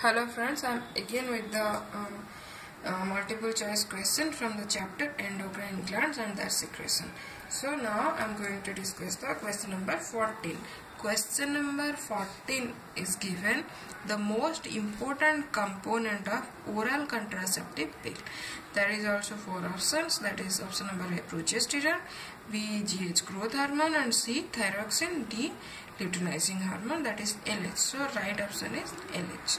Hello friends, I am again with the um, uh, multiple choice question from the chapter endocrine glands and their secretion. So now I am going to discuss the question number 14. Question number 14 is given the most important component of oral contraceptive pill. There is also four options that is option number A progesterone, B GH growth hormone and C thyroxine, D luteinizing hormone that is LH. So right option is LH.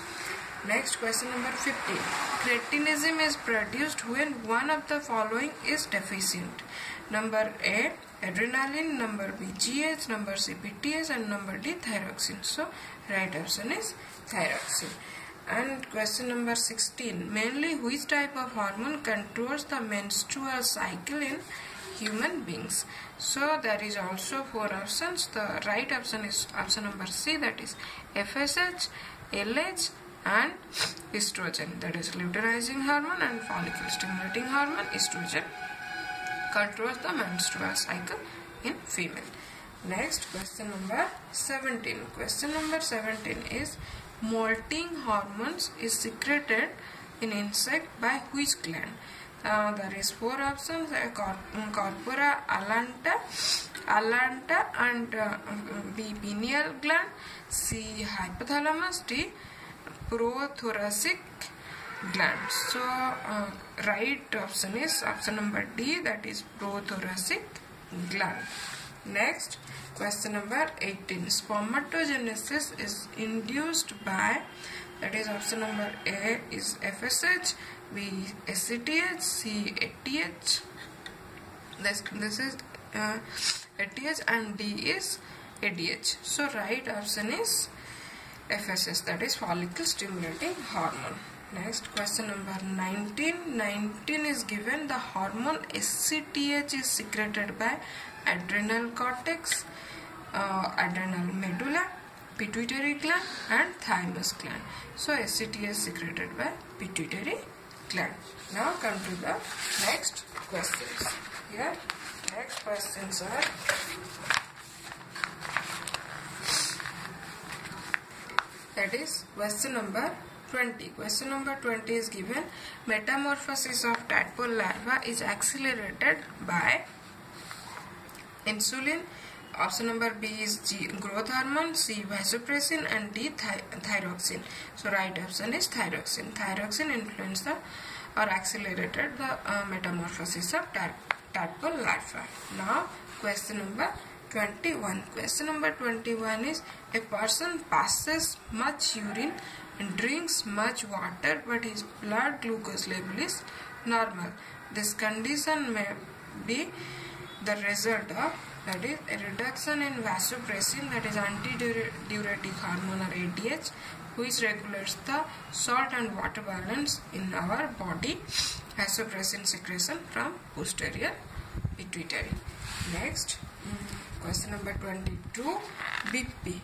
Next question number 15. Cretinism is produced when one of the following is deficient. Number A adrenaline, number B GH, number C PTH and number D thyroxine. So right option is thyroxine. And question number 16. Mainly which type of hormone controls the menstrual cycle in human beings? So there is also four options. The right option is option number C that is FSH, LH and estrogen that is luteinizing hormone and follicle stimulating hormone estrogen controls the menstrual cycle in female. Next question number 17. Question number 17 is molting hormones is secreted in insect by which gland? Uh, there is four options uh, corpora allata allata and uh, b pineal gland c hypothalamus d prothoracic gland so uh, right option is option number d that is prothoracic gland. Next question number 18 spermatogenesis is induced by that is option number a is fsh b acth c ath this this is uh, ath and d is adh so right option is FSH that is follicle stimulating hormone. Next question number 19. 19 is given the hormone ACTH is secreted by adrenal cortex, uh, adrenal medulla, pituitary gland and thymus gland. So ACTH is secreted by pituitary gland. Now come to the next questions. Here next questions are that is question number 20 question number 20 is given. Metamorphosis of tadpole larva is accelerated by insulin. Option number b is G, growth hormone c vasopressin and d thy thyroxine. So right option is thyroxine. Thyroxine influenced the or accelerated the uh, metamorphosis of tadpole larva. Now question number 21 question number 21 is a person passes much urine and drinks much water but his blood glucose level is normal. This condition may be the result of that is a reduction in vasopressin that is antidiuretic hormone or ADH which regulates the salt and water balance in our body. Vasopressin secretion from posterior pituitary. Next mm-hmm. Question number 22 BP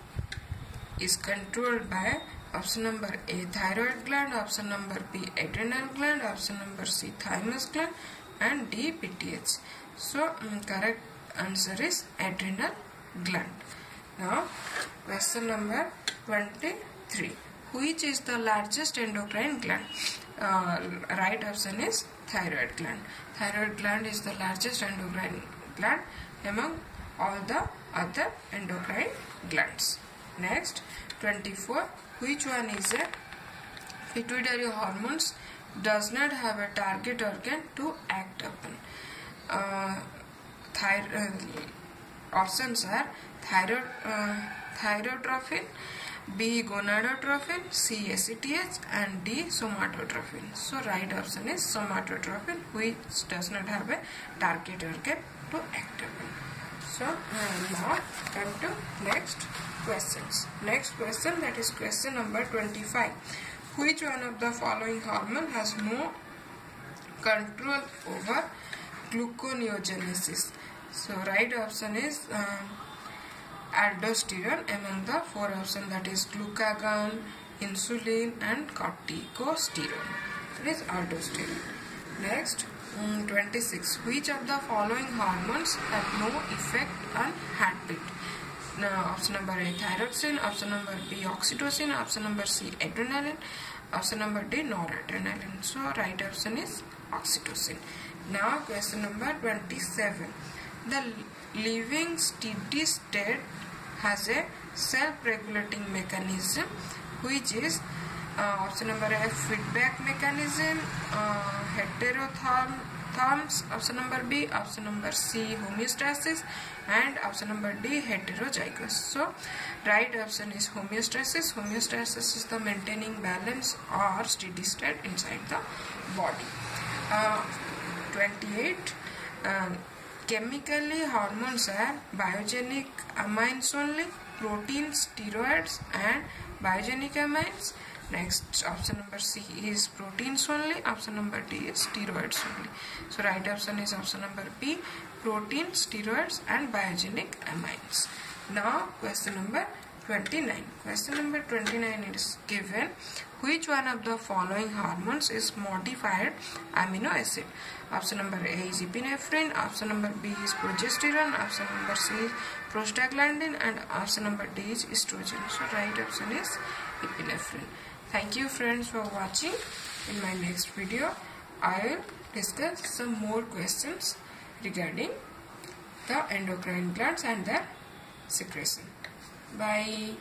is controlled by option number A thyroid gland option number B adrenal gland option number C thymus gland and D PTH so um, correct answer is adrenal gland. Now question number 23 which is the largest endocrine gland? Uh, right option is thyroid gland. Thyroid gland is the largest endocrine gland among all the other endocrine glands. Next, 24. Which one is a pituitary hormones does not have a target organ to act upon? Uh, thyroid, uh, options are thyroid, uh, thyrotrophin, B gonadotrophin, C ACTH and D somatotrophin. So right option is somatotrophin which does not have a target organ to act upon. So now come to next questions. Next question that is question number 25. Which one of the following hormone has no control over gluconeogenesis? So right option is uh, aldosterone among the four options that is glucagon, insulin and corticosterone. That is aldosterone. Next Mm, 26. Which of the following hormones have no effect on heartbeat? Now, option number A thyroxine, option number B oxytocin, option number C adrenaline, option number D noradrenaline. So right option is oxytocin. Now question number 27. The living steady state has a self-regulating mechanism which is uh, option number A feedback mechanism, uh, heterotherm thumbs option number B option number C homeostasis and option number D heterozygous. So right option is homeostasis. Homeostasis is the maintaining balance or steady state inside the body. uh, 28 um, chemically hormones are biogenic amines only proteins steroids and biogenic amines Next option number C is proteins only. Option number D is steroids only. So right option is option number B protein, steroids and biogenic amines. Now question number 29. Question number 29 is given which one of the following hormones is modified amino acid? Option number A is epinephrine, option number B is progesterone, option number C is prostaglandin and option number D is estrogen. So right option is epinephrine. Thank you friends for watching. In my next video, I will discuss some more questions regarding the endocrine glands and their secretion. Bye.